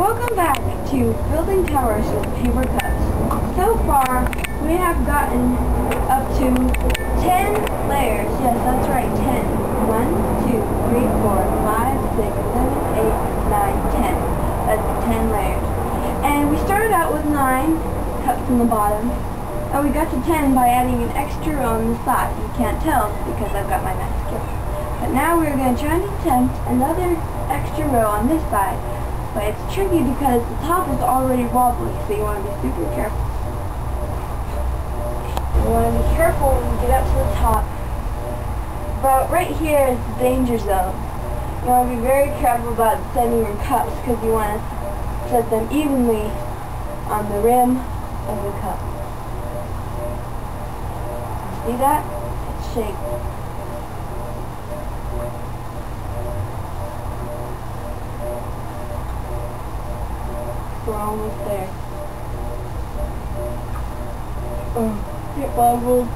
Welcome back to Building Towers with Paper Cups. So far, we have gotten up to 10 layers. Yes, that's right, 10. 1, 2, 3, 4, 5, 6, 7, 8, 9, 10. That's 10 layers. And we started out with 9 cups in the bottom. And we got to 10 by adding an extra row on the side. You can't tell because I've got my mask. But now we're going to try and attempt another extra row on this side. But it's tricky because the top is already wobbly, so you want to be super careful. You want to be careful when you get up to the top. But right here is the danger zone. You want to be very careful about setting your cups because you want to set them evenly on the rim of the cup. See that? It's shaped. We're almost there. Oh, it bubbled.